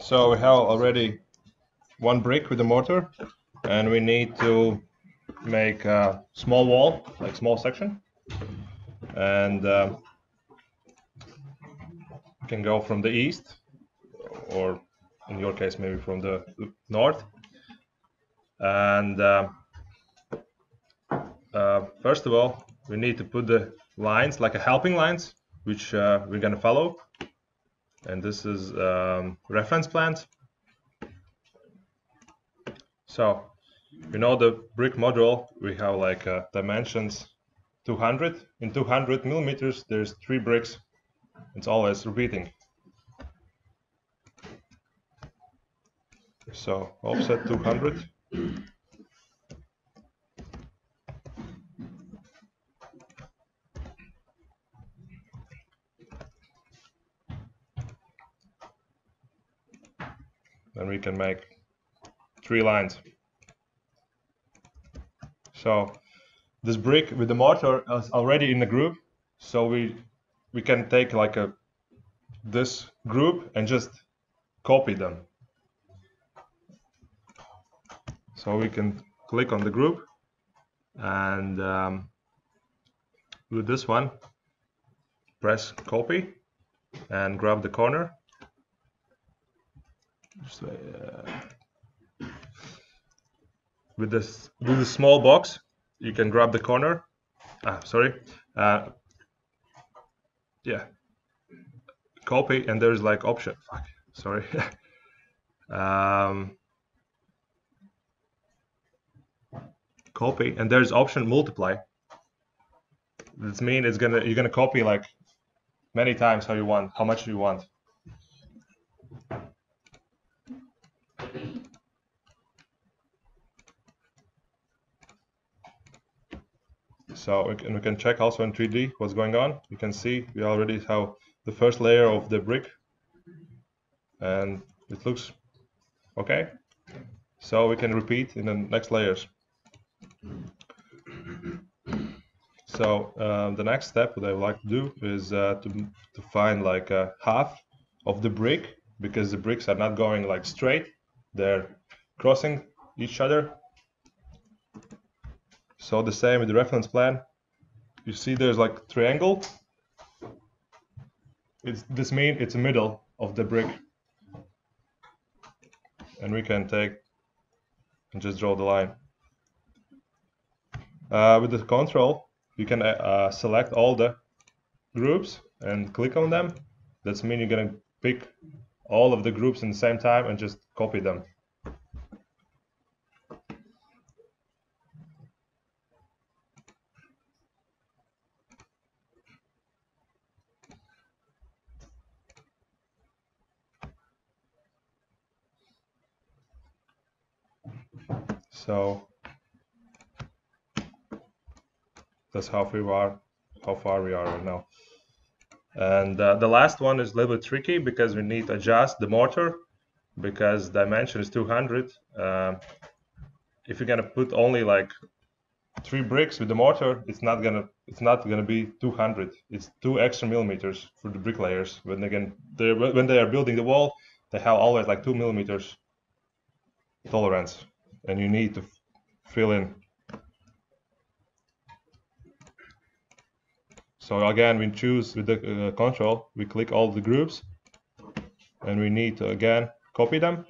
So we have already one brick with the mortar and we need to make a small wall, like small section. And uh, can go from the east or in your case maybe from the north. And uh, uh, first of all, we need to put the lines like a helping lines, which uh, we're gonna follow. And this is um, reference plant. So, you know the brick module, we have like uh, dimensions 200. In 200 millimeters, there's three bricks. It's always repeating. So offset 200. Then we can make three lines. So this brick with the mortar is already in the group, so we we can take like a this group and just copy them. So we can click on the group and um, with this one, press copy and grab the corner. Uh, with this with the small box, you can grab the corner. Ah, sorry. Uh, yeah. Copy and there's like option. Fuck. Sorry. um, copy and there's option multiply. This means it's gonna you're gonna copy like many times how you want, how much you want. So we can, we can check also in 3D what's going on. You can see we already have the first layer of the brick and it looks okay. So we can repeat in the next layers. So uh, the next step that I would like to do is uh, to, to find like a half of the brick because the bricks are not going like straight. They're crossing each other so the same with the reference plan. You see there's like triangle. It's, this means it's middle of the brick. And we can take and just draw the line. Uh, with the control, you can uh, select all the groups and click on them. That's mean you're gonna pick all of the groups in the same time and just copy them. So that's how we are, how far we are right now. And uh, the last one is a little bit tricky because we need to adjust the mortar because dimension is 200. Uh, if you're gonna put only like three bricks with the mortar, it's not gonna it's not gonna be 200. It's two extra millimeters for the bricklayers. When they can they when they are building the wall, they have always like two millimeters tolerance and you need to fill in. So again, we choose with the uh, control, we click all the groups and we need to again copy them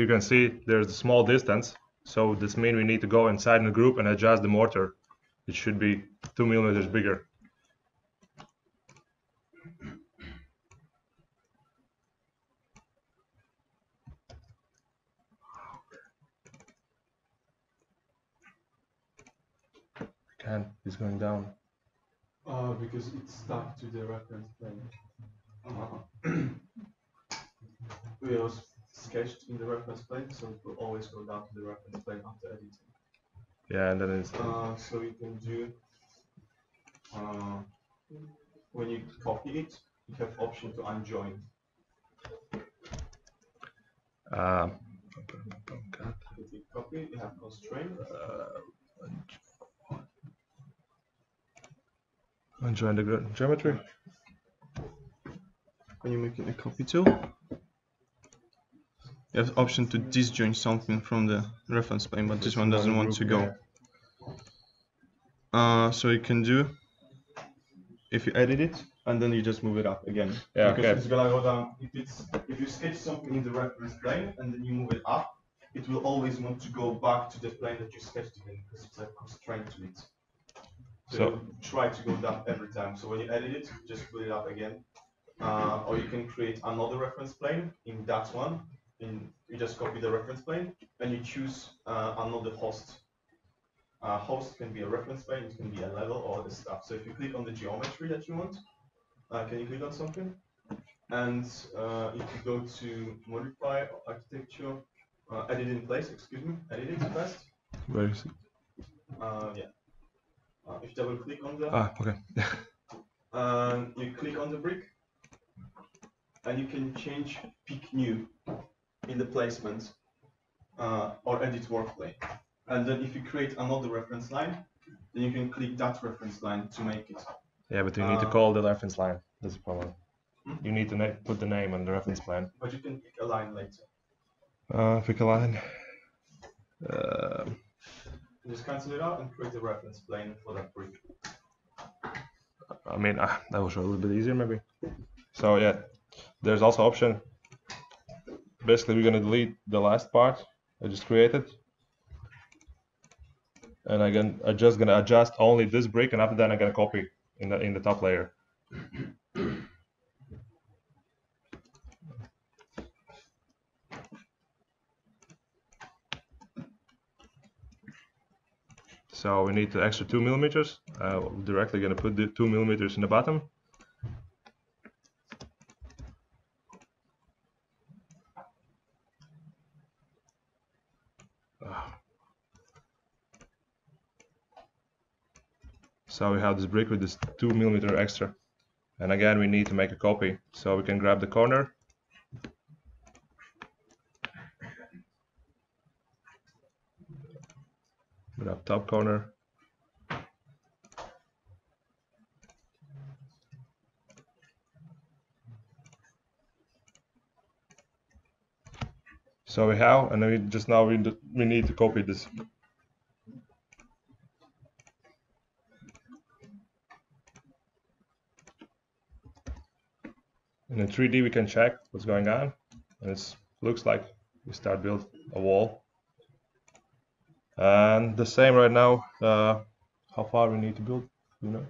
you can see there's a small distance. So this means we need to go inside the group and adjust the mortar. It should be two millimeters bigger. Can it's going down. Uh, because it's stuck to the reference plane. Uh, we also sketched in the reference plane, so it will always go down to the reference plane after editing. Yeah, and then it's Uh, so you can do uh, when you copy it, you have option to unjoin. um, If you copy, you have constraint. enjoying the geometry. When you're making a copy tool, you have option to disjoin something from the reference plane, but this one doesn't want to go. Uh, so you can do if you edit it and then you just move it up again. Yeah, because okay. it's gonna go down. If it's if you sketch something in the reference plane and then you move it up, it will always want to go back to the plane that you sketched it in because it's a constraint to it. So, So- try to go down every time. So when you edit it, just put it up again. Uh, or you can create another reference plane in that one. In you just copy the reference plane and you choose uh, another host. Uh, host can be a reference plane, it can be a level or other stuff. So if you click on the geometry that you want, uh, can you click on something? And uh, if you go to modify architecture, uh, edit in place, excuse me, edit it first. Where is it? Uh, yeah. Uh, if you double click on the, Ah, okay. and you click on the brick, and you can change pick new in the placement uh, or edit work plane. And then if you create another reference line, then you can click that reference line to make it. Yeah, but you need to Uh, call the reference line. That's the problem. Hmm? You need to put the name on the reference plan. But you can pick a line later. Uh, pick a line. Uh, Just cancel it out and create a reference plane for that brick. I mean, uh, that was a little bit easier maybe. So yeah, there's also option. Basically, we're gonna delete the last part I just created. And I can, I'm just gonna adjust only this brick, and after that, I'm gonna copy in the in the top layer. So we need the extra two millimeters. Uh, we're directly gonna put the two millimeters in the bottom. So we have this brick with this two millimeter extra. And again, we need to make a copy. So we can grab the corner. Grab top corner. So we have, and then we just now we, we need to copy this. In 3D we can check what's going on. And it looks like we start build a wall. And the same right now, uh, how far we need to build, you know?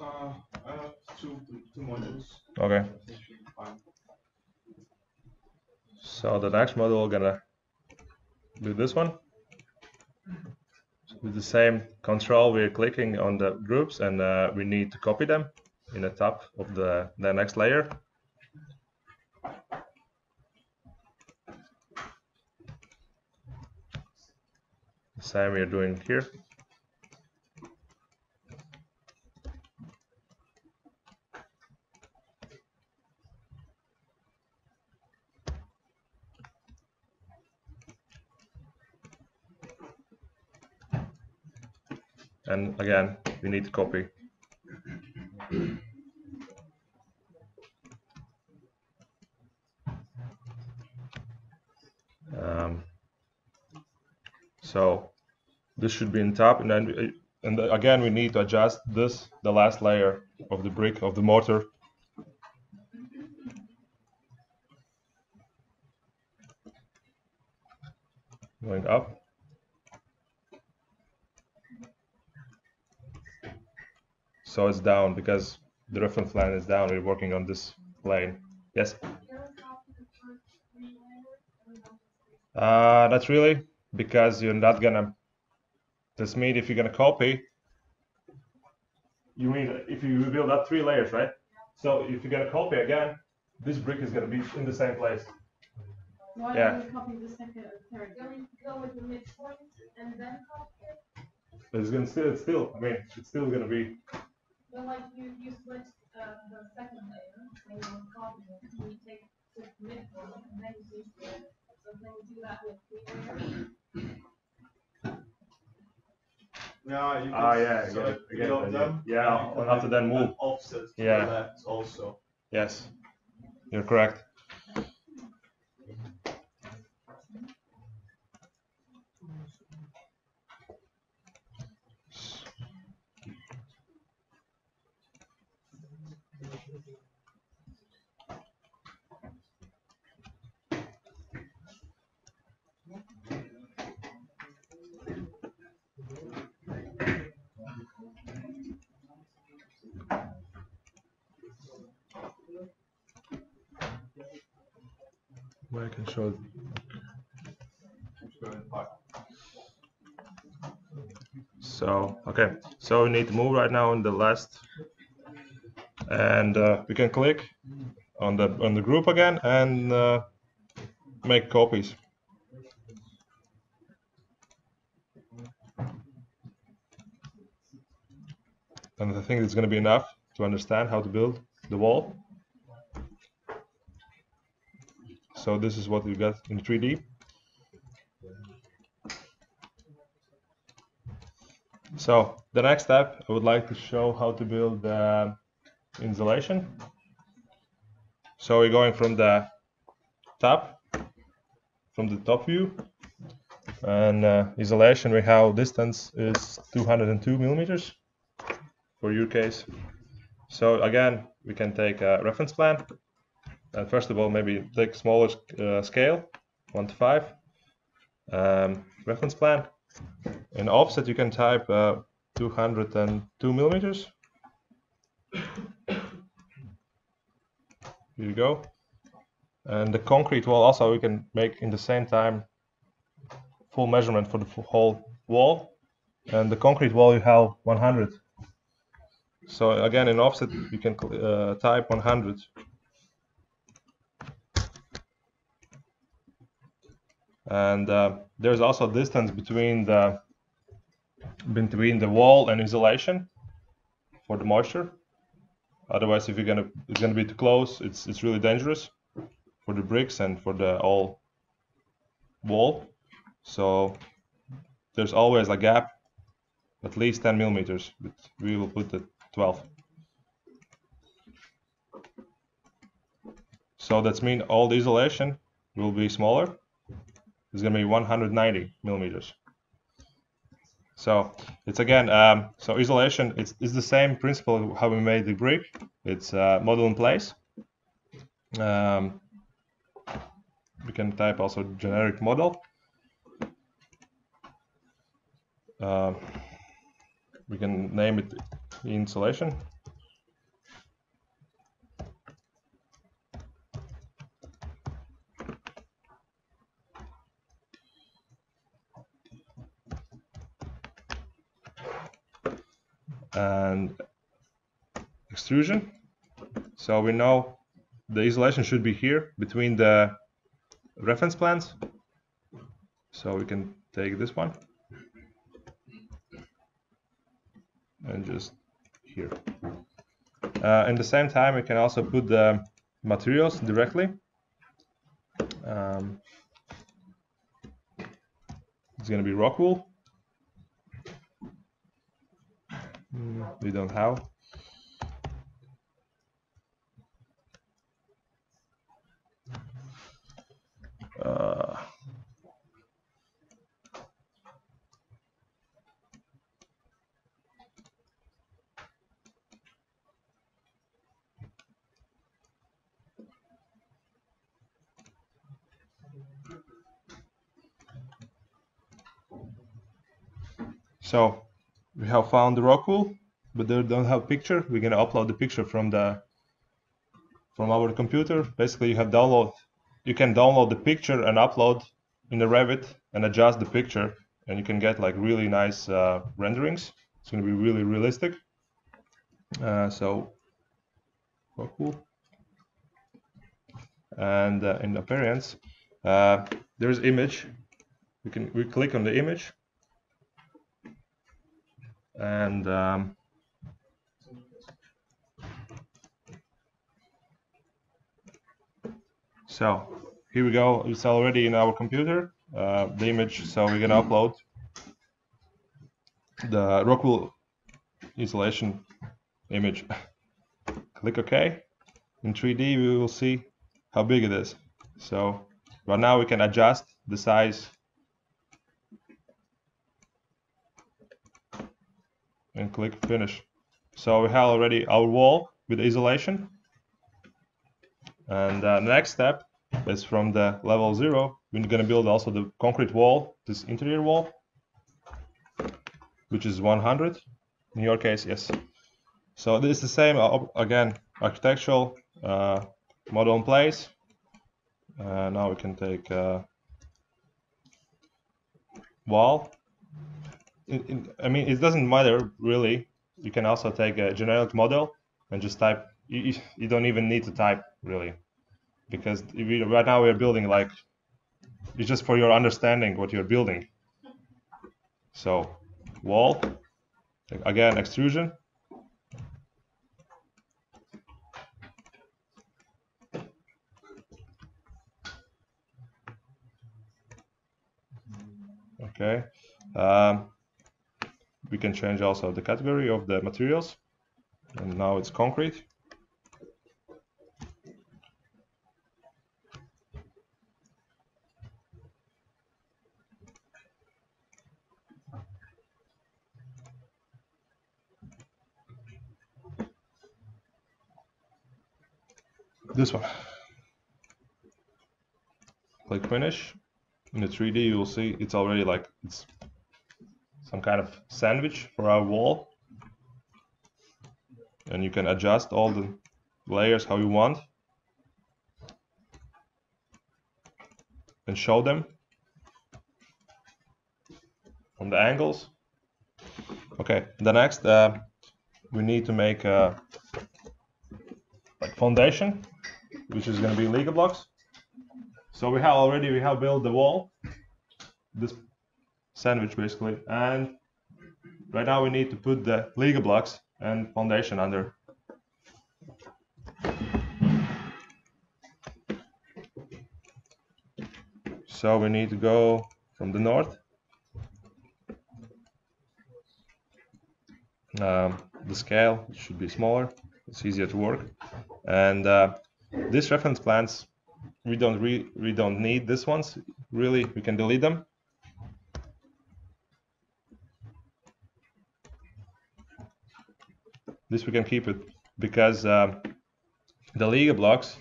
Uh, I have two, two modules. Okay. I think should be fine. So the next module, we're gonna do this one. With the same control, we're clicking on the groups and uh, we need to copy them in the top of the, the next layer. The same we're doing here. And again, we need to copy. Um, so this should be in top, and then and again we need to adjust this, the last layer of the brick of the mortar. Going up. So it's down because the reference line is down. We're working on this plane. Yes. Uh, not really, because you're not gonna. This means if you're gonna copy, you mean if you build up three layers, right? So if you're gonna copy again, this brick is gonna be in the same place. Why Yeah. don't we copy the second or third? Going to go with the midpoint and then copy it? It's gonna still, it's still, I mean, it's still gonna be, But like you, you split uh, the second layer, so you copy it, and you take the midpoint, and then you do it. So then you do that with three layers. Yeah, you can Ah, yeah, I get select it, I get it, of I get them. Yeah, and you can after have then move. Offset to Yeah. the left also. yes, you're correct. Where I can show So, okay, so we need to move right now on the last, and uh, we can click on the on the group again and uh, make copies. And I think it's going to be enough to understand how to build the wall. So this is what we got in 3D. So the next step, I would like to show how to build the insulation. So we're going from the top, from the top view, and uh, isolation we have distance is 202 millimeters for your case. So again, we can take a reference plan. And first of all, maybe take smaller uh, scale, one to five. Um, reference plan. In offset, you can type uh, 202 millimeters. Here you go. And the concrete wall also we can make in the same time full measurement for the whole wall. And the concrete wall you have 100. So again, in offset, you can uh, type 100. And uh, there's also distance between the between the wall and insulation for the moisture. Otherwise, if you're gonna it's gonna be too close, it's it's really dangerous for the bricks and for the all wall. So there's always a gap, at least 10 millimeters. But we will put the 12. So that's mean all the isolation will be smaller. It's gonna be 190 millimeters. So it's again, um, so isolation, it's, it's the same principle how we made the brick. It's uh, model in place. Um, we can type also generic model. Uh, we can name it insulation. and extrusion. So we know the isolation should be here between the reference plans. So we can take this one and just here. Uh, at the same time, we can also put the materials directly. Um, it's going to be rock wool. Mm, we don't have. So we have found the rock wool but they don't have picture. We're to upload the picture from the from our computer. Basically you have download you can download the picture and upload in the revit and adjust the picture and you can get like really nice uh, renderings. It's to be really realistic. Uh, so rock wool and uh, in appearance uh, there's image. We can we click on the image and um, so here we go. It's already in our computer uh, the image so we're gonna upload the Rockwool installation image. Click OK. In 3D we will see how big it is. So right now we can adjust the size and click finish. So we have already our wall with isolation. And uh, the next step is from the level 0 we're going to build also the concrete wall this interior wall which is 100 in your case yes. So this is the same uh, again architectural uh, model in place. Uh, now we can take uh, wall in, in, I mean it doesn't matter really. You can also take a generic model and just type you, you don't even need to type really. Because we, right now we're building like it's just for your understanding what you're building. So wall again extrusion. Okay um, we can change also the category of the materials. And now it's concrete. This one. Click finish. In the 3d you will see it's already like it's some kind of sandwich for our wall. And you can adjust all the layers how you want. And show them on the angles. Okay the next uh, we need to make a like foundation which is going to be Leca blocks. So we have already we have built the wall. This sandwich basically. And right now we need to put the Leca blocks and foundation under. So we need to go from the north. Um, the scale should be smaller. It's easier to work. And uh, these reference plans we don't re we don't need this ones. Really we can delete them this we can keep it because um, the Leca blocks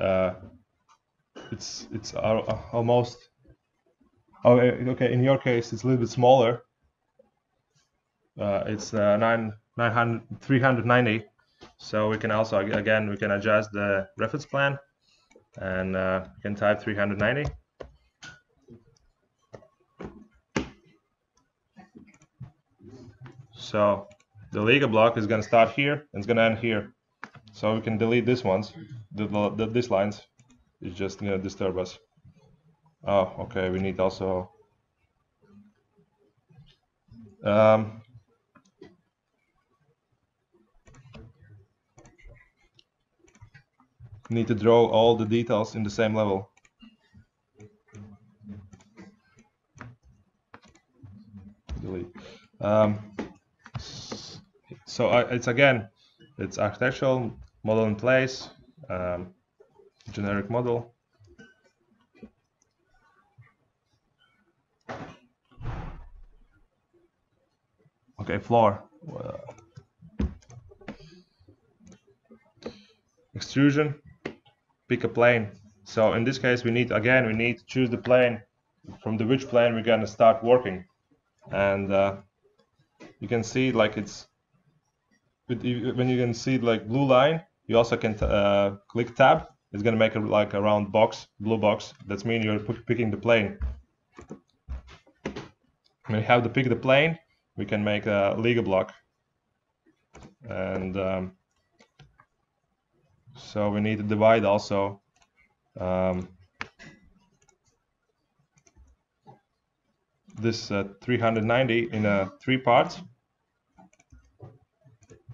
uh, it's it's almost oh okay in your case it's a little bit smaller. Uh, it's uh, 9 900 390 so we can also again we can adjust the reference plan and uh, can type 390 so the Leca block is going to start here and it's going to end here. So we can delete this ones. The, the, this lines is just going to disturb us. Oh okay we need also um, need to draw all the details in the same level. Delete. Um, so it's again it's architectural model in place um, generic model. Okay floor. Uh, extrusion pick a plane. So in this case we need again we need to choose the plane. From the which plane we're going to start working. And uh, you can see like it's when you can see like blue line you also can uh, click tab. It's going to make a, like a round box blue box. That's mean you're picking the plane. When we have to pick the plane we can make a Leca block. And um, so we need to divide also um, this uh, 390 in uh, three parts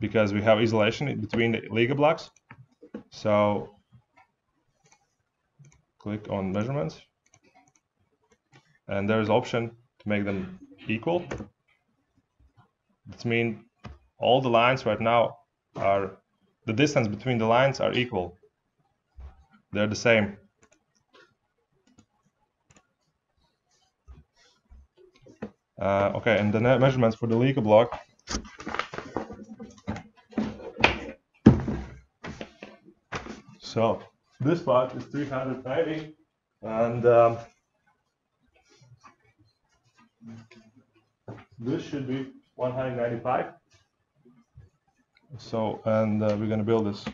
because we have isolation between the Leca blocks. So click on measurements and there's option to make them equal. This means all the lines right now are the distance between the lines are equal. They're the same. Uh, okay, and the measurements for the Leca block. So this part is 390 and um, this should be 195 so and uh, we're going to build this.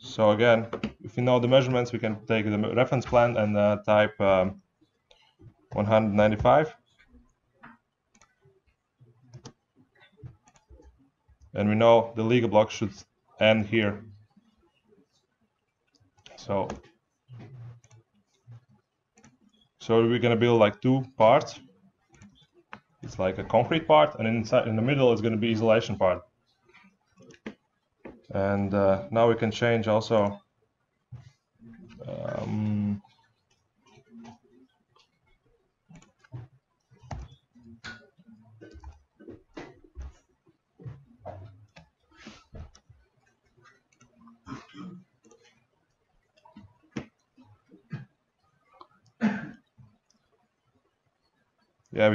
So again if you know the measurements we can take the reference plan and uh, type um, 195 and we know the Leca block should end here. So so we're gonna build like two parts. It's like a concrete part and inside in the middle is to be isolation part. And uh, now we can change also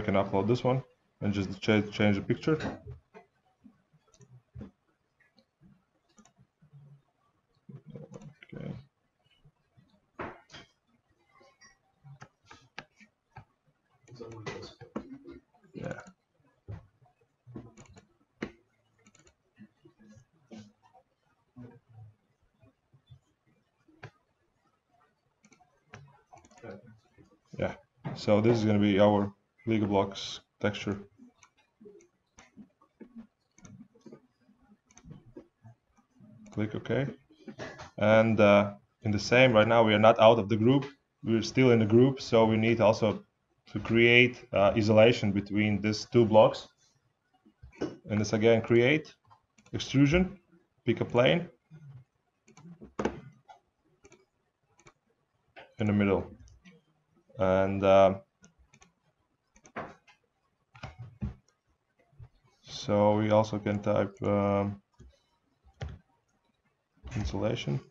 can upload this one and just ch change the picture. Yeah. Yeah. So this is going to be our Leca blocks texture. Click OK. And uh, in the same, right now we are not out of the group. We're still in the group, so we need also to create uh, isolation between these two blocks. And this again, create, extrusion, pick a plane, in the middle. And uh, So we also can type um, insulation.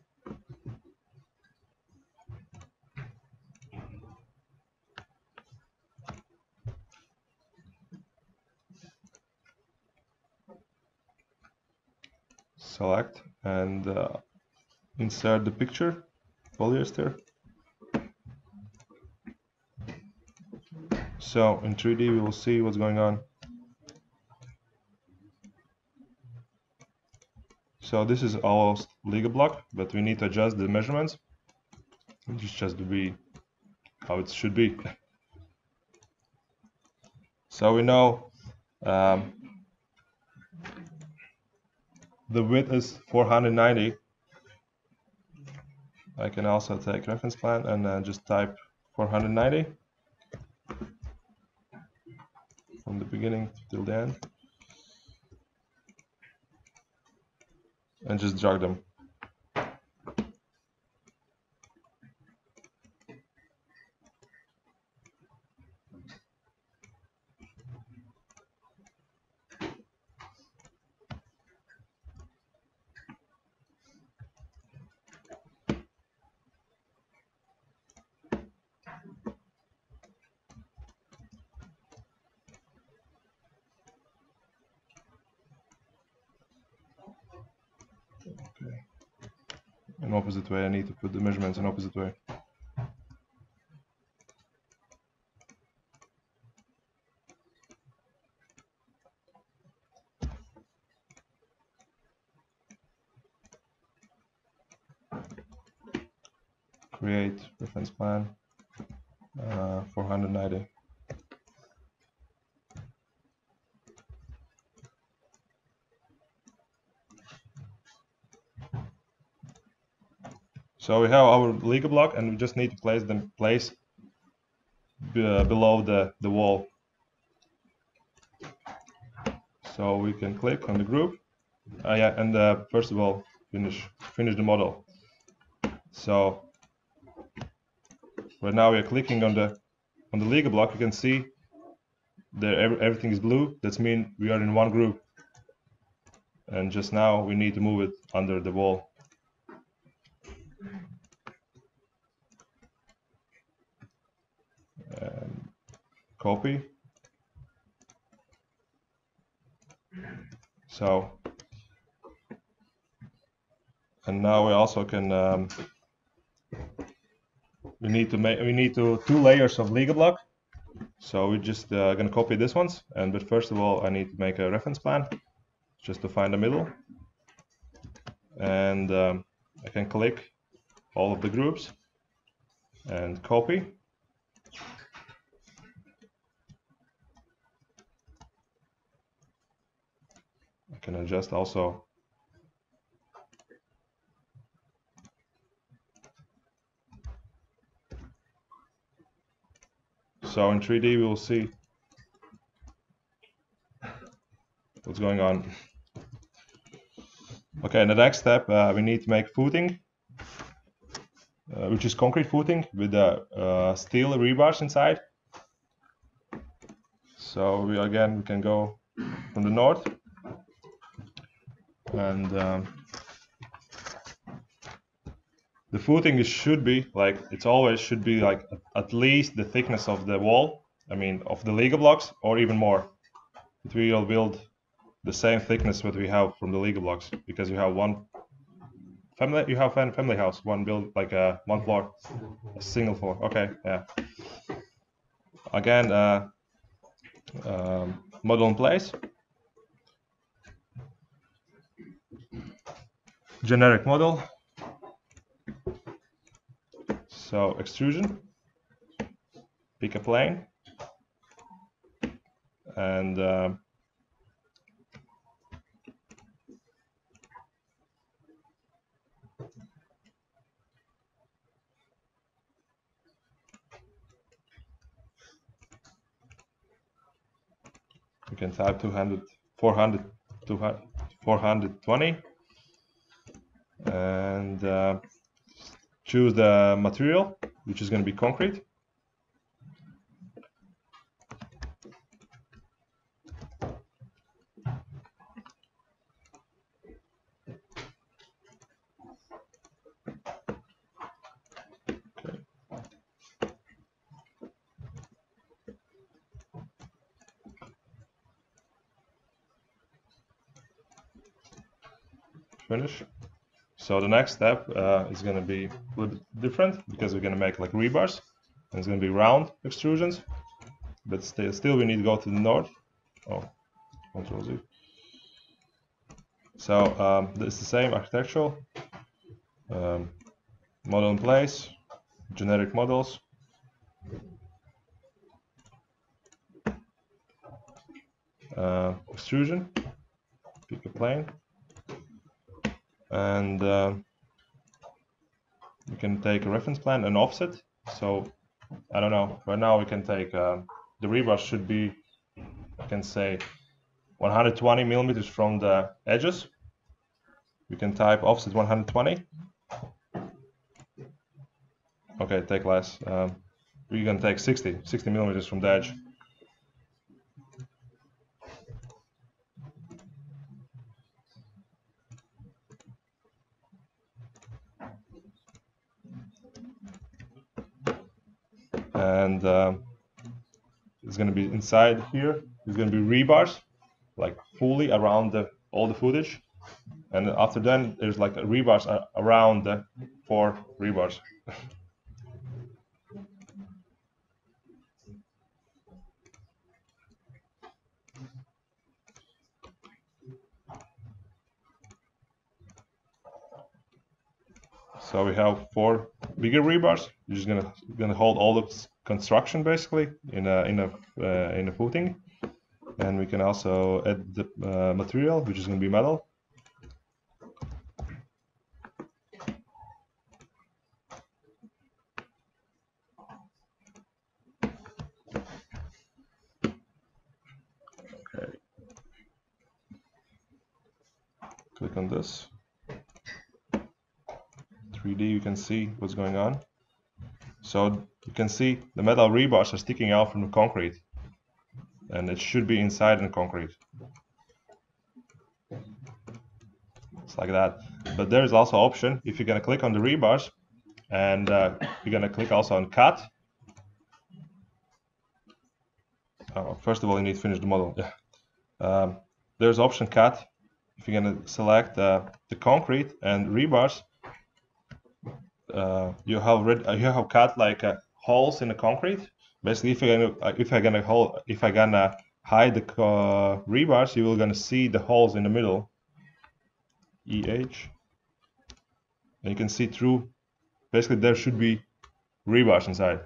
Select and uh, insert the picture, polyester. So in 3D we will see what's going on. So this is our Leca block, but we need to adjust the measurements. It's just to be how it should be. so we know um, the width is 490. I can also take reference plan and uh, just type 490 from the beginning till the end. And just drag them. in opposite way. I need to put the measurements in opposite way. Create reference plan uh, 490. So we have our Leca block and we just need to place them place below the, the wall. So we can click on the group. Uh, yeah, and uh, first of all, finish finish the model. So right now we are clicking on the on the Leca block. You can see there every, everything is blue. That's mean we are in one group. And just now we need to move it under the wall. And copy. So, and now we also can, um, we need to make, we need to two layers of Leca block. So we're just uh, gonna copy this ones. And, but first of all, I need to make a reference plan just to find the middle. And um, I can click all of the groups and copy. I can adjust also So in 3D we will see what's going on. Okay, in the next step uh, we need to make footing, uh, which is concrete footing with the uh, steel rebars inside. So we again we can go from the north and um, the footing should be like it's always should be like at least the thickness of the wall i mean of the Leca blocks or even more it will build the same thickness what we have from the Leca blocks because you have one family you have a family house one build like a one floor? A single floor okay yeah. Again uh, um, model in place. Generic model. So extrusion, pick a plane, and uh, you can type 200, 400, 200 420 and uh, choose the material, which is going to be concrete. Finish. So the next step uh, is going to be a little bit different because we're going to make like rebars and it's going to be round extrusions but still, still we need to go to the north. Oh control Z. So um, it's the same architectural um, model in place generic models. Uh, extrusion pick a plane and uh, can take a reference plan and offset. So I don't know. Right now we can take uh, the rebars should be, I can say, 120 millimeters from the edges. We can type offset 120. Okay, take less. Um, we can take 60, 60 millimeters from the edge. and um, it's going to be inside here it's going to be rebars like fully around the all the footage. And after then there's like rebars around the four rebars. So we have four bigger rebars. You're just gonna gonna hold all the construction basically in a in a uh, in a footing, and we can also add the uh, material, which is gonna be metal. Okay. Click on this. 3D, you can see what's going on. So you can see the metal rebars are sticking out from the concrete. And it should be inside the concrete. It's like that. But there is also option, if you're gonna click on the rebars, and uh, you're gonna click also on cut. Oh, first of all, you need to finish the model. Yeah. Um, there's option cut. If you're gonna select uh, the concrete and rebars, uh, you have red, uh, you have cut like uh, holes in the concrete. Basically, if you're gonna uh, if I'm gonna hold if I'm gonna hide the rebars, you will gonna see the holes in the middle. EH, and you can see through. Basically, there should be rebars inside.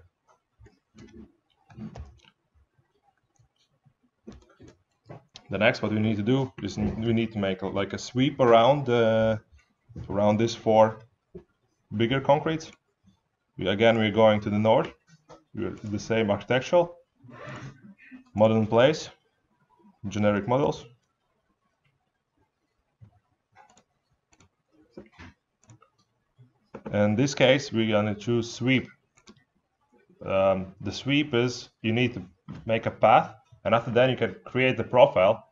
The next, what we need to do is we need to make like a sweep around uh, around this four bigger concrete. We, again, we're going to the north. We're the same architectural. modern place. Generic models. In this case, we're going to choose sweep. Um, the sweep is you need to make a path, and after that you can create the profile.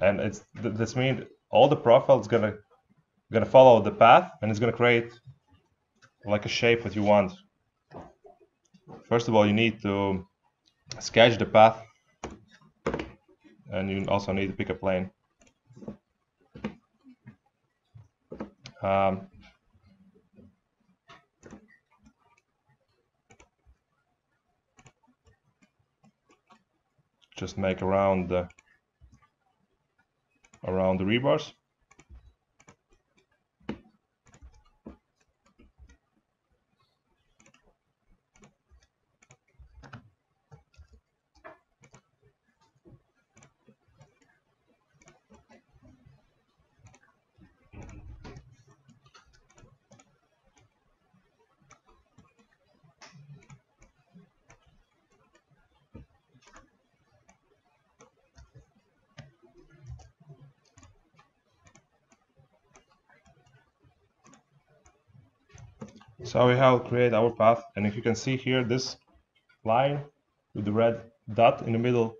And it's this means all the profile is gonna gonna follow the path, and it's gonna create like a shape that you want. First of all, you need to sketch the path, and you also need to pick a plane. Um, just make around the around the rebars. So we have create our path, and if you can see here, this line with the red dot in the middle,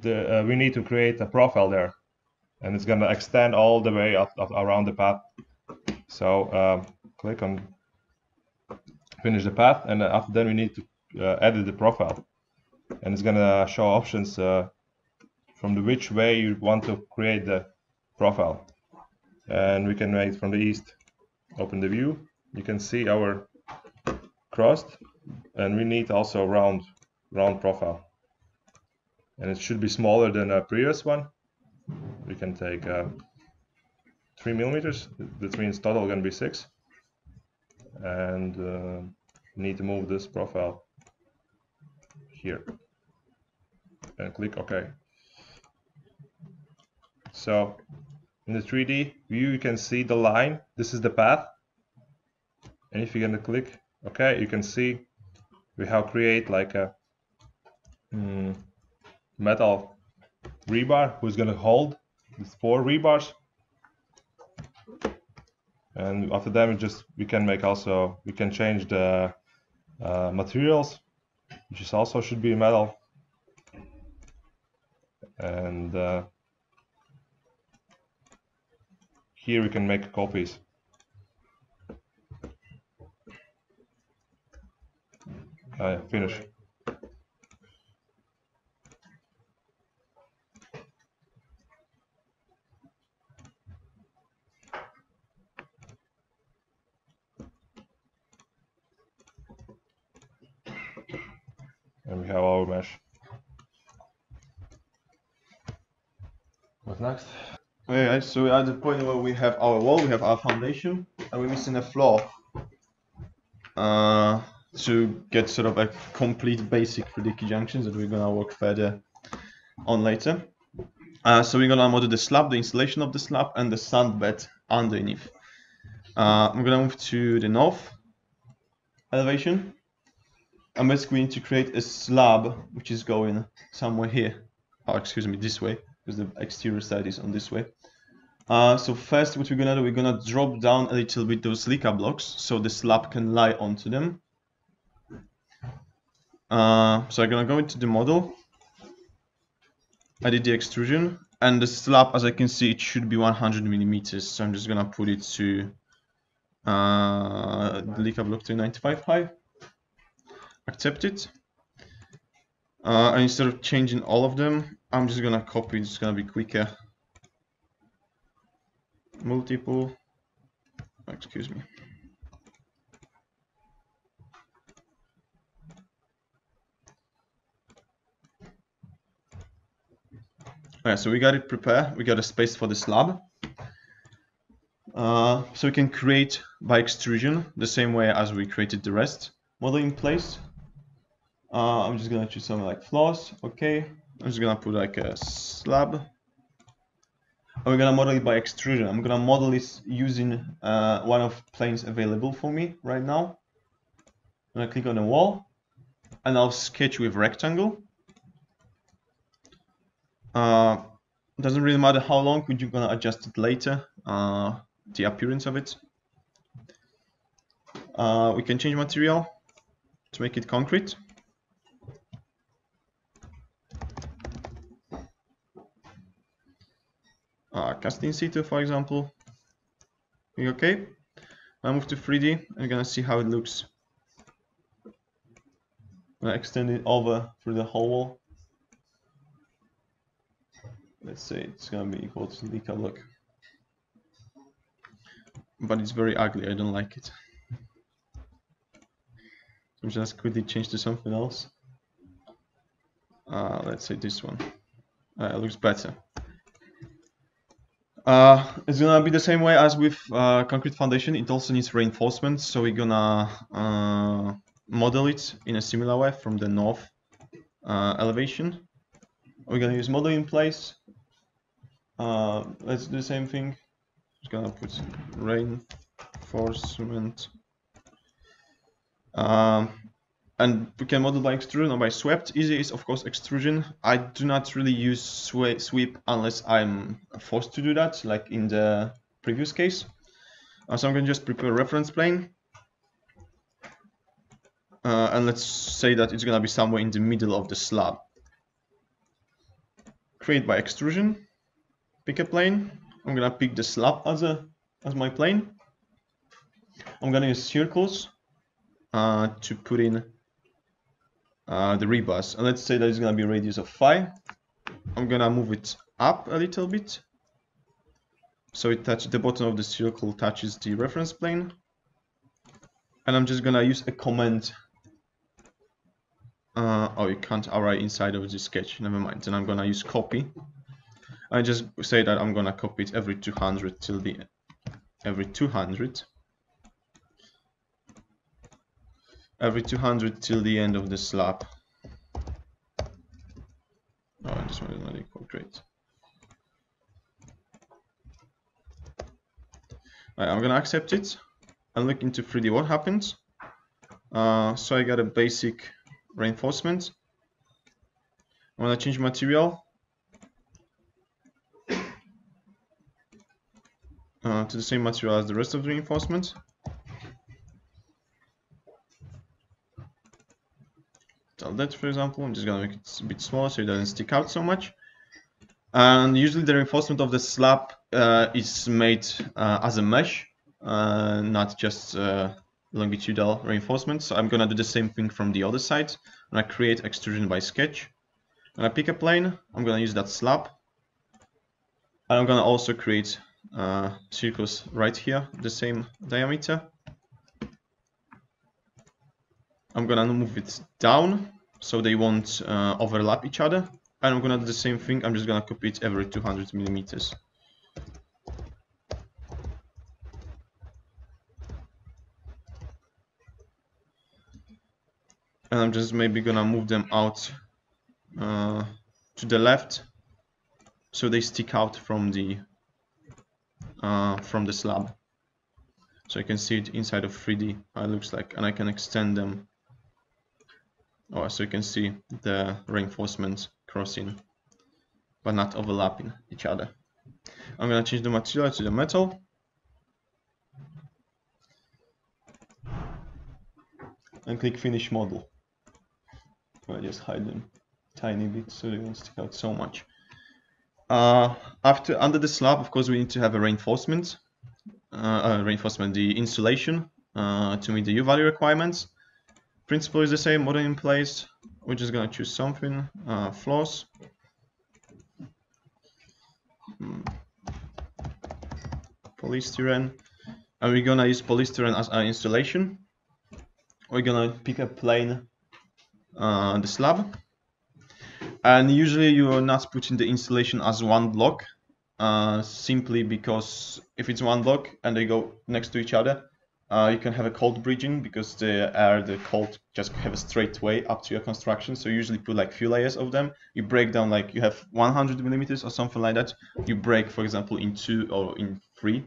the, uh, we need to create a profile there, and it's gonna extend all the way up, up around the path. So uh, click on finish the path, and after that we need to uh, edit the profile, and it's gonna show options uh, from the which way you want to create the profile, and we can make from the east. Open the view you can see our crust and we need also round round profile. And it should be smaller than a previous one. We can take uh, three millimeters. That means total gonna be six. And uh, need to move this profile here. And click OK. So in the 3D view you can see the line. This is the path. And if you're gonna click OK you can see we have create like a mm, metal rebar who's gonna hold these four rebars. And after that we just we can make also we can change the uh, materials which is also should be metal. And uh, here we can make copies Uh, finish. And we have our mesh. What's next? Okay, so we're at the point where we have our wall, we have our foundation, and we're missing a floor. Uh, to get sort of a complete basic for the key junctions that we're gonna work further on later. Uh, so we're gonna model the slab, the installation of the slab, and the sand bed underneath. Uh, I'm gonna move to the north elevation. And basically we need to create a slab which is going somewhere here. Oh, excuse me, this way, because the exterior side is on this way. Uh, so first what we're gonna do, we're gonna drop down a little bit those Leca blocks so the slab can lie onto them. Uh, so I'm gonna go into the model. I did the extrusion and the slab, as I can see, it should be 100 millimeters. So I'm just gonna put it to uh, the Leca block to 95 high. Accept it. Uh, and instead of changing all of them, I'm just gonna copy, it's gonna be quicker. Multiple, excuse me. Okay, so we got it prepared, we got a space for the slab. Uh, so we can create by extrusion the same way as we created the rest model in place. Uh, I'm just gonna choose something like floors. Okay, I'm just gonna put like a slab. And we're gonna model it by extrusion. I'm gonna model this using uh, one of planes available for me right now. I'm gonna click on the wall, and I'll sketch with rectangle. Uh, doesn't really matter how long, you're gonna adjust it later. Uh, the appearance of it. Uh, we can change material to make it concrete. uh, cast in situ, for example. Okay. I move to 3D. I'm gonna see how it looks. I'm extend it over through the whole wall. Let's say it's gonna be equal to Leca block. But it's very ugly, I don't like it. So just quickly change to something else. Uh, let's say this one. Uh, it looks better. Uh, it's gonna be the same way as with uh, concrete foundation. It also needs reinforcement, so we're gonna uh, model it in a similar way from the north uh, elevation. We're gonna use model in place. Uh, let's do the same thing. Just gonna put reinforcement. Um, and we can model by extrusion or by swept. Easy is of course extrusion. I do not really use sweep unless I'm forced to do that, like in the previous case. Uh, so I'm going to just prepare reference plane. Uh, and let's say that it's going to be somewhere in the middle of the slab. Create by extrusion. Pick a plane. I'm to pick the slab as, a, as my plane. I'm to use circles uh, to put in uh, the rebars. And let's say that it's to be a radius of 5. I'm to move it up a little bit. So it touches the bottom of the circle touches the reference plane. And I'm just to use a command. Uh, oh, you can't array inside of the sketch. Never mind. Then I'm to use copy. I just say that I'm to copy it every 200 till the every 200 every 200 till the end of the slab. Oh, this one is not equal, great. Right, I'm gonna accept it and look into 3D what happens. Uh, so I got a basic reinforcement. I'm gonna change material uh, to the same material as the rest of the reinforcement. tell that for example. I'm just gonna make it a bit smaller so it doesn't stick out so much. And usually the reinforcement of the slab uh, is made uh, as a mesh uh, not just uh, longitudinal reinforcement so I'm gonna do the same thing from the other side. And I create extrusion by sketch. And I pick a plane. I'm gonna use that slab. And I'm gonna also create uh, circles right here the same diameter I'm gonna move it down so they won't uh, overlap each other. And I'm gonna do the same thing. I'm just gonna copy it every 200 millimeters. And I'm just maybe gonna move them out uh, to the left so they stick out from the uh, from the slab. So I can see it inside of 3D how it looks like and I can extend them Oh, so you can see the reinforcements crossing but not overlapping each other. I'm gonna change the material to the metal. And click finish model. I'll just hide them tiny bit so they don't stick out so much. Uh, after under the slab, of course, we need to have a reinforcement, uh, uh, reinforcement, the insulation uh, to meet the U value requirements. Principle is the same, model in place. We're just gonna choose something, uh, floors. Hmm. Polystyrene, and we're gonna use polystyrene as our installation. We're gonna pick a plane, uh, the slab, and usually you are not putting the installation as one block, uh, simply because if it's one block and they go next to each other, uh, you can have a cold bridging because the air, the cold just have a straight way up to your construction. So you usually put like few layers of them. You break down like you have 100 millimeters or something like that. You break, for example, in two or in three.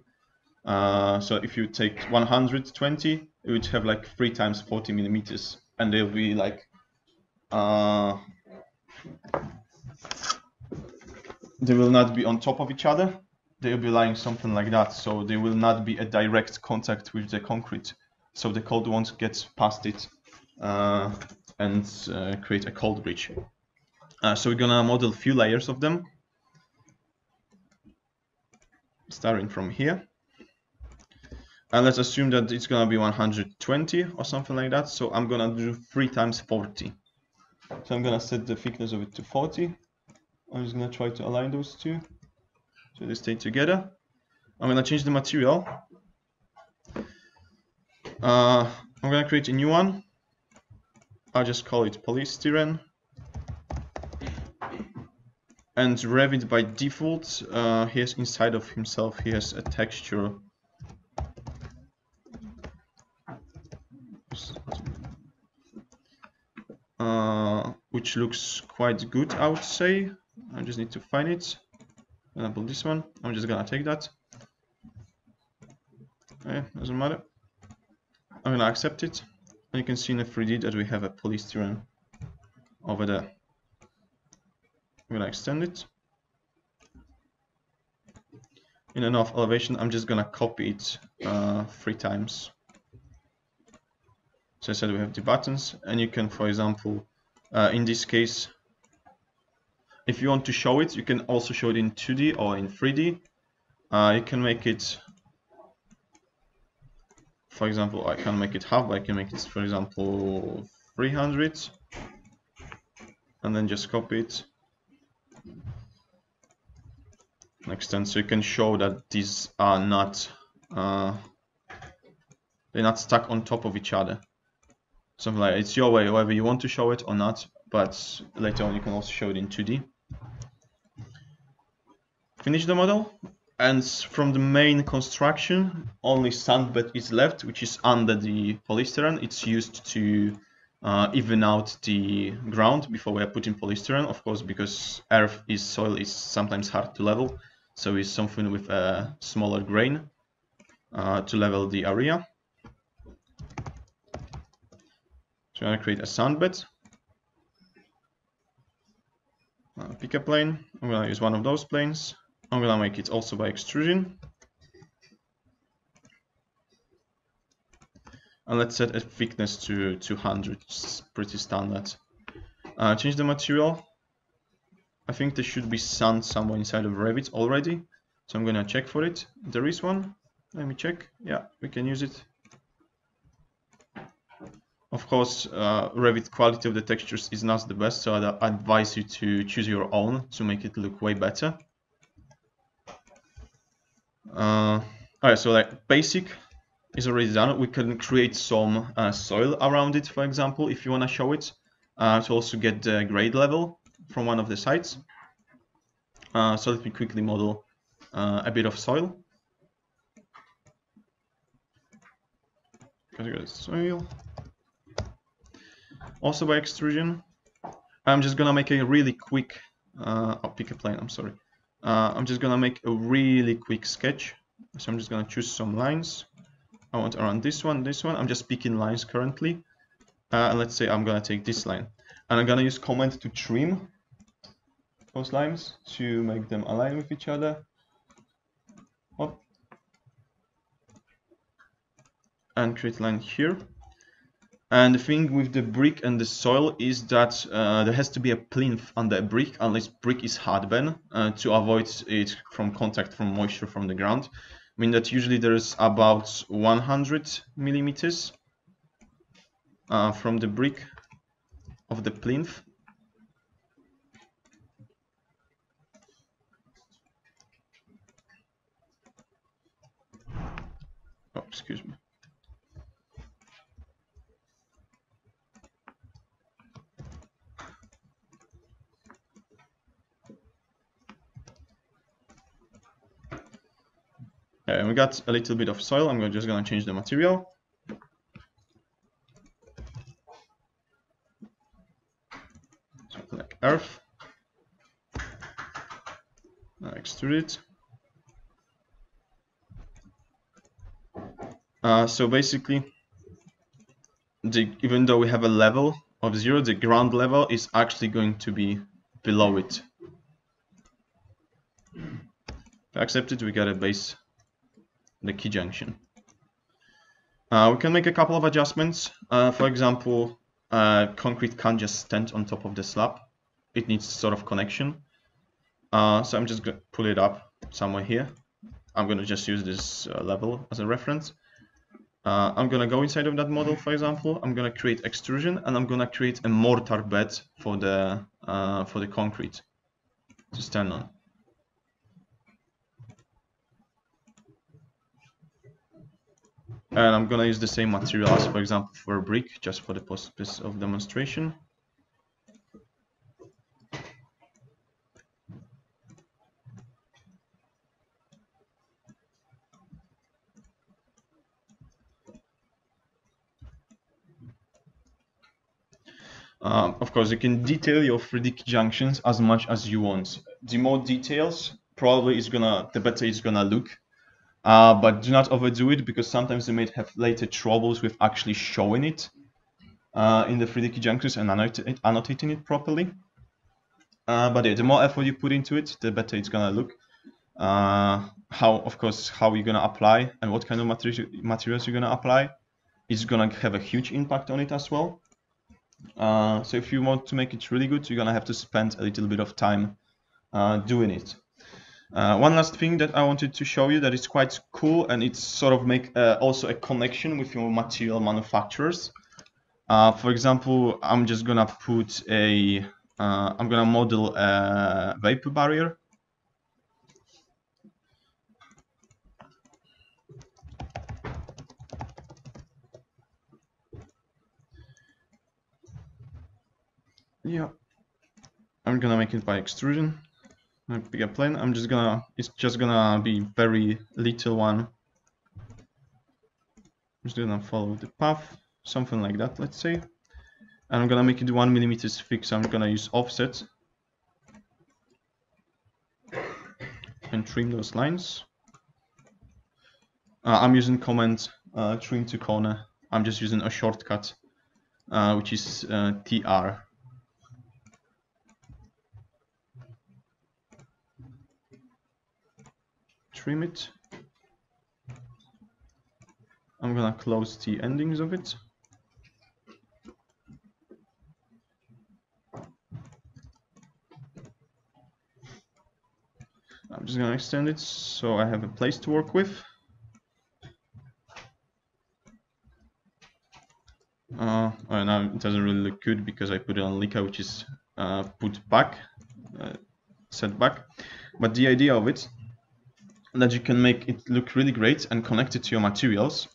Uh, so if you take 120, it would have like three times 40 millimeters, and they'll be like uh, they will not be on top of each other. They'll be lying something like that. So they will not be a direct contact with the concrete. So the cold won't get past it uh, and uh, create a cold bridge uh, so we're gonna model a few layers of them. Starting from here. And let's assume that it's gonna be 120 or something like that. So I'm gonna do 3 times 40 so I'm gonna set the thickness of it to 40. I'm just gonna try to align those two so they stay together. I'm gonna change the material. Uh, I'm gonna create a new one. I'll just call it polystyrene. And Revit by default, uh, he has inside of himself, he has a texture uh, which looks quite good, I would say. I just need to find it. For example, this one. I'm just gonna take that. Okay, doesn't matter. I'm gonna accept it. And you can see in the 3D that we have a polystyrene over there. I'm gonna extend it. In enough elevation, I'm just gonna copy it uh, three times. So I said we have the buttons and you can, for example, uh, in this case, if you want to show it, you can also show it in 2D or in 3D. Uh, you can make it, for example, I can make it half, I can make it, for example, 300 and then just copy it. Extend so you can show that these are not uh, they're not stuck on top of each other something like it's your way whether you want to show it or not but later on you can also show it in 2d finish the model and from the main construction only sandbed is left which is under the polystyrene. It's used to uh, even out the ground before we are putting polystyrene of course because earth is soil is sometimes hard to level so it's something with a smaller grain uh, to level the area So I'm going to create a sand bed. Uh, pick a plane. I'm going to use one of those planes. I'm going to make it also by extrusion. And let's set a thickness to 200, it's pretty standard. Uh, change the material. I think there should be sand somewhere inside of Revit already. So I'm going to check for it. There is one. Let me check. Yeah, we can use it. Of course, uh, Revit quality of the textures is not the best, so I'd advise you to choose your own to make it look way better. Uh, Alright, so like basic is already done. We can create some uh, soil around it, for example, if you want to show it, uh, to also get the grade level from one of the sites. Uh, so let me quickly model uh, a bit of soil. Soil also by extrusion. I'm just gonna make a really quick, uh, I'll pick a plane, I'm sorry. Uh, I'm just gonna make a really quick sketch. So I'm just gonna choose some lines. I want around this one, this one. I'm just picking lines currently. Uh, and let's say I'm gonna take this line. And I'm gonna use command to trim those lines to make them align with each other. Up. And create line here. And the thing with the brick and the soil is that uh, there has to be a plinth under a brick unless brick is hardbend uh, to avoid it from contact from moisture from the ground. I mean that usually there's about 100 millimeters uh, from the brick of the plinth. Oh, excuse me. Okay, we got a little bit of soil. I'm just gonna change the material. Something like earth. Now extrude it. Uh, so basically, the, even though we have a level of zero, the ground level is actually going to be below it. If I accept it, we get a base the key junction. Uh, we can make a couple of adjustments. Uh, for example, uh, concrete can't just stand on top of the slab. It needs sort of connection. Uh, so I'm just going to pull it up somewhere here. I'm going to just use this uh, level as a reference. Uh, I'm going to go inside of that model, for example. I'm going to create extrusion and I'm going to create a mortar bed for the, for the concrete to stand on. And I'm gonna use the same material as, for example, for a brick, just for the purpose of demonstration. Um, of course, you can detail your 3D junctions as much as you want. The more details, probably is gonna, the better it's gonna look. Uh, but do not overdo it because sometimes you may have later troubles with actually showing it uh, in the 3D key junctions and annot annotating it properly. Uh, but yeah, the more effort you put into it, the better it's gonna look. Uh, how, of course, how you're gonna apply and what kind of materi materials you're gonna apply is gonna have a huge impact on it as well. Uh, so if you want to make it really good, you're gonna have to spend a little bit of time uh, doing it. Uh, one last thing that I wanted to show you that is quite cool and it's sort of make uh, also a connection with your material manufacturers. Uh, for example, I'm just gonna put a, am uh, gonna model a vapor barrier. Yeah, I'm gonna make it by extrusion a bigger plane. I'm just gonna, it's just gonna be very little one. I'm just gonna follow the path, something like that, let's say. And I'm gonna make it one millimeters thick, so I'm gonna use offset. And trim those lines. Uh, I'm using command uh, trim to corner. I'm just using a shortcut, uh, which is uh, TR. Trim it. I'm gonna close the endings of it. I'm just gonna extend it so I have a place to work with. Uh, oh, now it doesn't really look good because I put it on Leca, which is uh, put back, uh, set back. But the idea of it that you can make it look really great and connect it to your materials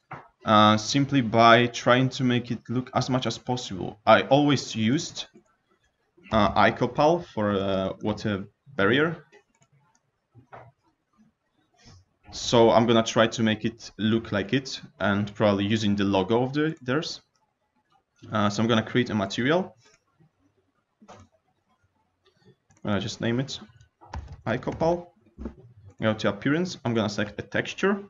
uh, simply by trying to make it look as much as possible. I always used uh, Icopal for a water barrier. So I'm gonna try to make it look like it and probably using the logo of the, theirs. Uh, so I'm gonna create a material. i just name it Icopal go to appearance i'm gonna select a texture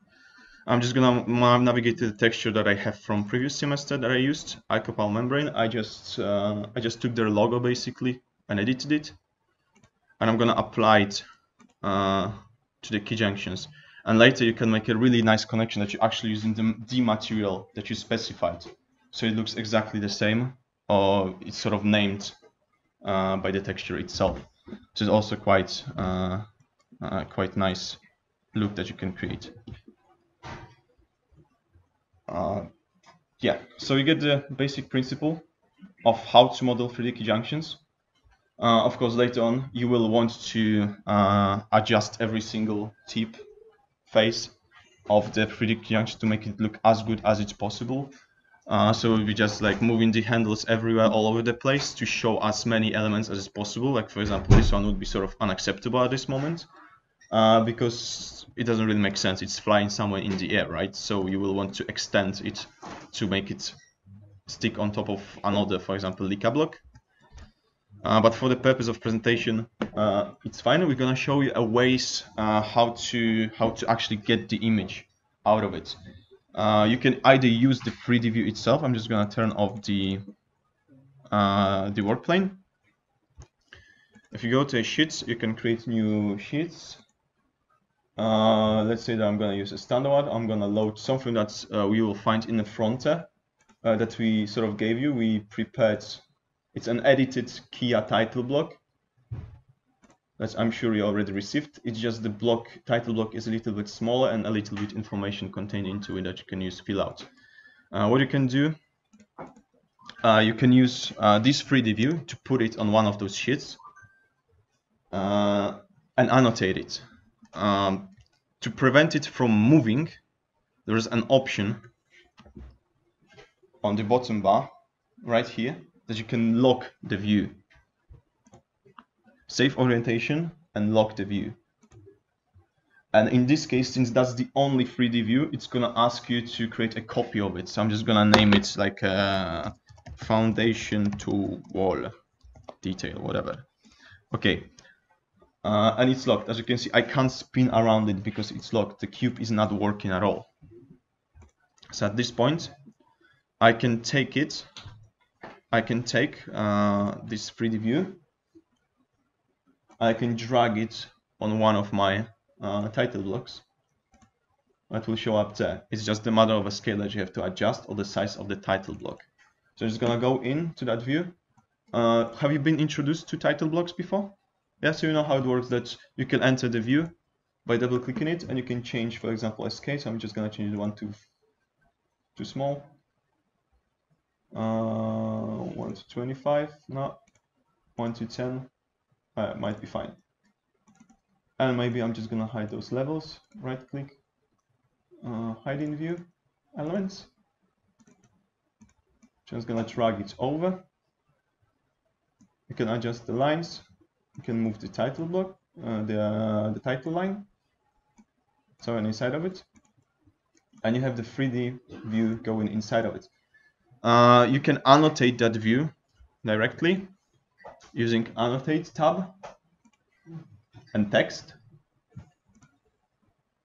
i'm just gonna navigate to the texture that i have from previous semester that i used Icopal membrane i just uh, i just took their logo basically and edited it and i'm gonna apply it uh, to the key junctions And later you can make a really nice connection that you're actually using the, the material that you specified. So it looks exactly the same, or it's sort of named uh, by the texture itself. So it's also quite uh, uh, quite nice look that you can create. Uh, yeah, so you get the basic principle of how to model 3D key junctions. Uh, of course, later on, you will want to uh, adjust every single tip face of the 3D key junction to make it look as good as it's possible. Uh, so we just like moving the handles everywhere all over the place to show as many elements as possible. Like for example, this one would be sort of unacceptable at this moment uh, because it doesn't really make sense. It's flying somewhere in the air, right? So you will want to extend it to make it stick on top of another, for example, Leca block. Uh, but for the purpose of presentation, uh, it's fine. We're gonna show you a ways uh, how to how to actually get the image out of it. Uh, you can either use the 3D view itself. I'm just gonna turn off the uh, the work plane. If you go to sheets, you can create new sheets. Uh, let's say that I'm gonna use a standard one. I'm gonna load something that uh, we will find in the Fronter uh, that we sort of gave you. We prepared. It's an edited KEA title block that I'm sure you already received. It's just the block title block is a little bit smaller and a little bit information contained into it that you can use fill out. Uh, what you can do, uh, you can use uh, this 3D view to put it on one of those sheets and annotate it. Um, to prevent it from moving, there is an option on the bottom bar right here that you can lock the view save orientation and lock the view. And in this case, since that's the only 3D view, it's gonna ask you to create a copy of it. So I'm just gonna name it like a foundation to wall detail, whatever. Okay, uh, and it's locked. As you can see, I can't spin around it because it's locked. The cube is not working at all. So at this point, I can take it. I can take uh, this 3D view I can drag it on one of my uh, title blocks. That will show up there. It's just a matter of a scale that you have to adjust or the size of the title block. So I'm just gonna go in to that view. Uh, have you been introduced to title blocks before? Yeah, so you know how it works that you can enter the view by double clicking it and you can change, for example, SK. So I'm just gonna change the one to too small. Uh, 1 to 25, no, 1 to 10, uh, might be fine. And maybe I'm just gonna hide those levels, right click, uh, hide in view elements. Just gonna drag it over. You can adjust the lines. You can move the title block, uh, the, uh, the title line. So inside of it. And you have the 3D view going inside of it. Uh, you can annotate that view directly using annotate tab and text.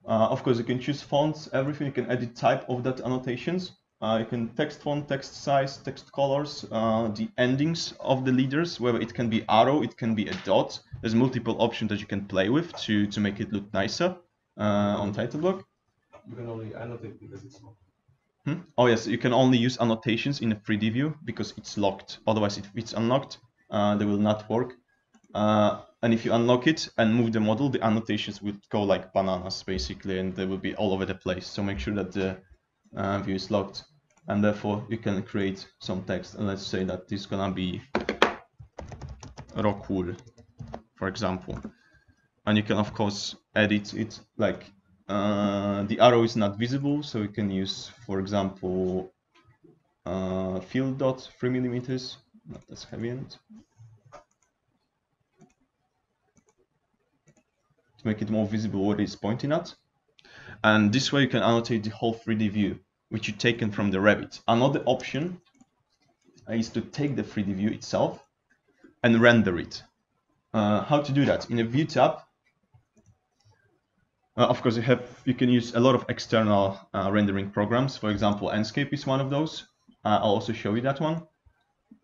Uh, of course, you can choose fonts, everything. You can edit type of that annotations. Uh, you can text font, text size, text colors, uh, the endings of the leaders, whether it can be arrow, it can be a dot. There's multiple options that you can play with to, to make it look nicer uh, on title block. You can only annotate because it's locked. Hmm? Oh yes, you can only use annotations in a 3D view because it's locked. Otherwise, if it's unlocked, uh, they will not work. Uh, and if you unlock it and move the model, the annotations would go like bananas basically, and they will be all over the place. So make sure that the uh, view is locked, and therefore you can create some text. And let's say that this is gonna be rock wool, for example. And you can of course edit it like uh, the arrow is not visible, so you can use, for example, uh, fill dot three millimeters not as heavy end. To make it more visible what it's pointing at. And this way you can annotate the whole 3D view, which you've taken from the Revit. Another option is to take the 3D view itself and render it. Uh, how to do that? In a View tab, uh, of course, you have you can use a lot of external uh, rendering programs. For example, Enscape is one of those. Uh, I'll also show you that one.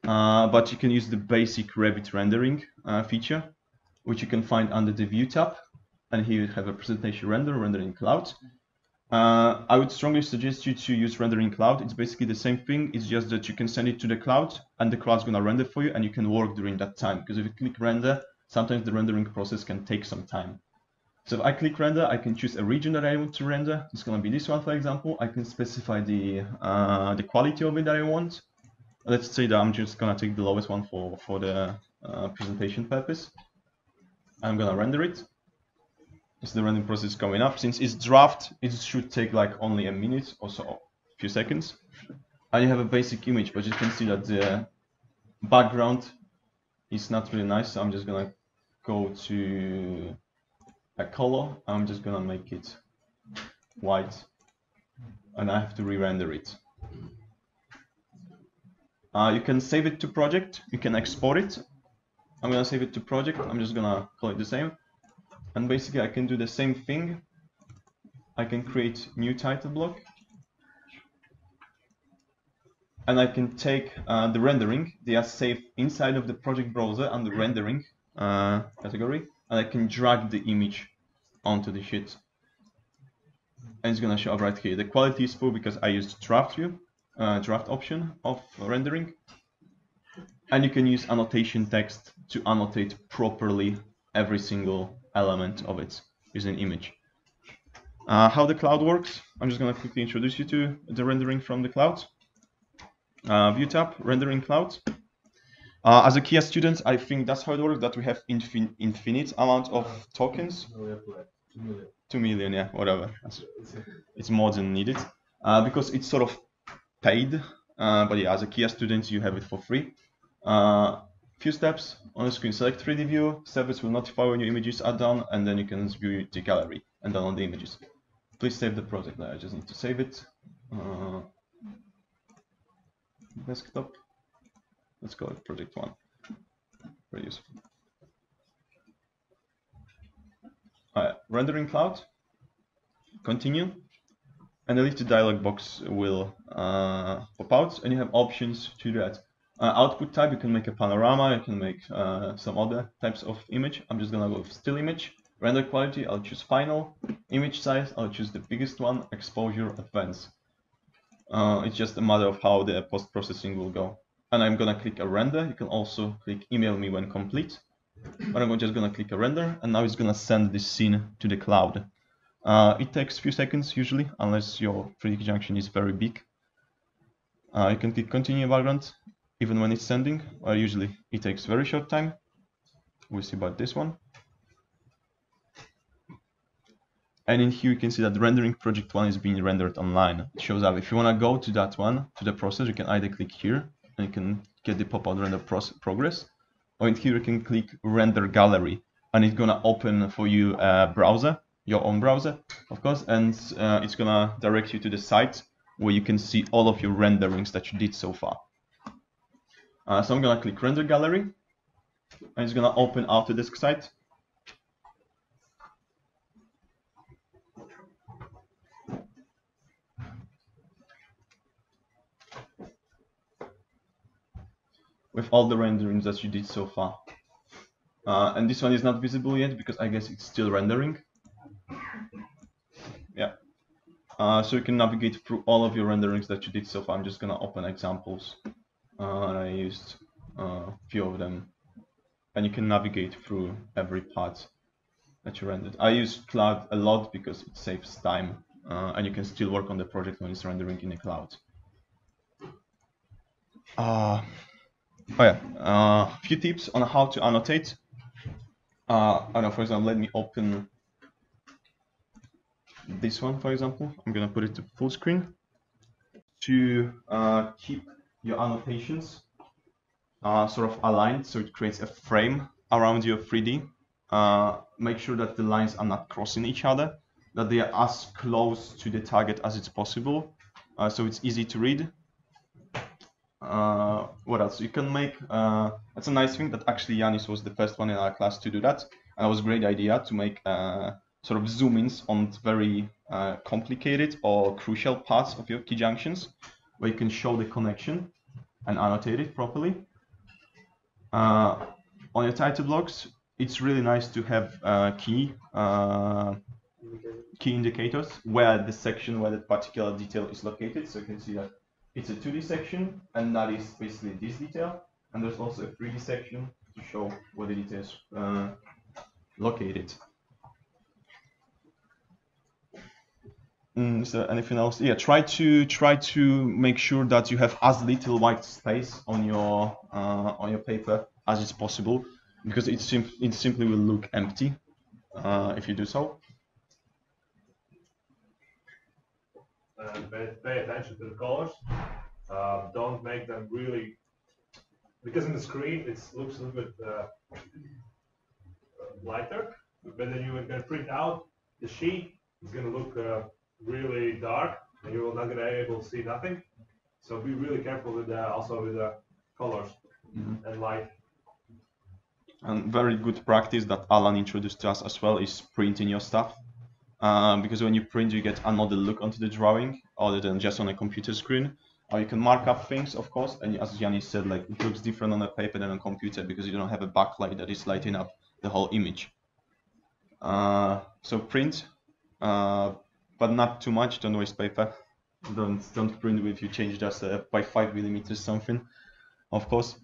Uh, but you can use the basic Revit rendering uh, feature, which you can find under the View tab. and here you have a presentation render, rendering cloud. Uh, I would strongly suggest you to use rendering cloud. It's basically the same thing. It's just that you can send it to the cloud and the cloud's gonna render for you and you can work during that time. Because if you click render, sometimes the rendering process can take some time. So if I click render, I can choose a region that I want to render. It's gonna be this one, for example. I can specify the uh, the quality of it that I want. Let's say that I'm just gonna take the lowest one for for the uh, presentation purpose. I'm gonna render it. Is the rendering process coming up? Since it's draft, it should take like only a minute or so, a few seconds. And you have a basic image, but you can see that the background is not really nice. So I'm just gonna go to a color. I'm just gonna make it white, and I have to re-render it. Uh, you can save it to project. You can export it. I'm gonna save it to project. I'm just gonna call it the same. And basically I can do the same thing. I can create new title block. And I can take uh, the rendering. They are saved inside of the project browser under rendering uh, category. And I can drag the image onto the sheet. And it's gonna show up right here. The quality is poor because I used draft view, uh, draft option of rendering. And you can use annotation text to annotate properly every single element of it is an image. Uh, how the cloud works, I'm just going to quickly introduce you to the rendering from the cloud. Uh, view tab, rendering cloud. Uh, as a KEA student, I think that's how it works, that we have infin infinite amount of tokens. No, we have like two million. 2 million, yeah, whatever. It's more than needed. Uh, because it's sort of paid. Uh, but yeah, as a KEA student, you have it for free. Few steps on the screen. Select 3D view. Service will notify when your images are done, and then you can view the gallery and download the images. Please save the project. I just need to save it. Uh, desktop. Let's call it project one. Very useful. Alright, rendering cloud. Continue. And the listed dialog box will uh, pop out, and you have options to do that. Uh, output type, you can make a panorama, you can make uh, some other types of image. I'm just gonna go with still image. Render quality, I'll choose final. Image size, I'll choose the biggest one. Exposure, advanced. Uh, it's just a matter of how the post-processing will go. And I'm gonna click a render. You can also click email me when complete. But I'm just gonna click a render, and now it's gonna send this scene to the cloud. Uh, it takes a few seconds usually, unless your 3D junction is very big. Uh, you can click continue background, even when it's sending, or usually it takes very short time. We'll see about this one. And in here you can see that rendering project one is being rendered online. It shows up. If you want to go to that one, to the process, you can either click here and you can get the pop-out render progress, or in here you can click render gallery and it's gonna open for you a browser, your own browser, of course, and uh, it's gonna direct you to the site where you can see all of your renderings that you did so far. Uh, so I'm gonna click render gallery, and it's gonna open Autodesk site. With all the renderings that you did so far. Uh, and this one is not visible yet because I guess it's still rendering. Yeah. Uh, so you can navigate through all of your renderings that you did so far. I'm just gonna open examples. Uh, and I used a few of them. And you can navigate through every part that you rendered. I use cloud a lot because it saves time uh, and you can still work on the project when it's rendering in the cloud. Uh, oh yeah, a uh, few tips on how to annotate. Uh, I know, for example, let me open this one, for example. I'm gonna put it to full screen to uh, keep your annotations uh, sort of aligned so it creates a frame around your 3D. Uh, make sure that the lines are not crossing each other, that they are as close to the target as it's possible, uh, so it's easy to read. Uh, what else? You can make, uh, that's a nice thing that actually Yanis was the first one in our class to do that. And it was a great idea to make uh, sort of zoom ins on very complicated or crucial parts of your key junctions where you can show the connection and annotate it properly. Uh, on your title blocks, it's really nice to have uh, key uh, key indicators where the section where the particular detail is located. So you can see that it's a 2D section, and that is basically this detail. And there's also a 3D section to show where the detail is uh, located. Mm, is there anything else? Yeah, try to try to make sure that you have as little white space on your uh, on your paper as is possible, because it sim it simply will look empty uh, if you do so. pay, pay attention to the colors. Uh, don't make them really, because in the screen it looks a little bit uh, lighter, but then you are going to print out the sheet, it's going to look uh, really dark, and you're not going to be able to see nothing. So be really careful with the, also with the colors Mhm. and light. And very good practice that Alan introduced to us as well is printing your stuff. Uh, because when you print, you get another look onto the drawing other than just on a computer screen. Or you can mark up things, of course, and as Yanni said, like it looks different on a paper than on a computer because you don't have a backlight that is lighting up the whole image. Uh, so print, uh, but not too much. Don't waste paper. Don't don't print if you change just uh, by five millimeters something, of course.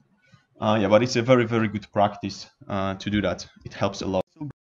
Uh, yeah, but it's a very very good practice uh, to do that. It helps a lot.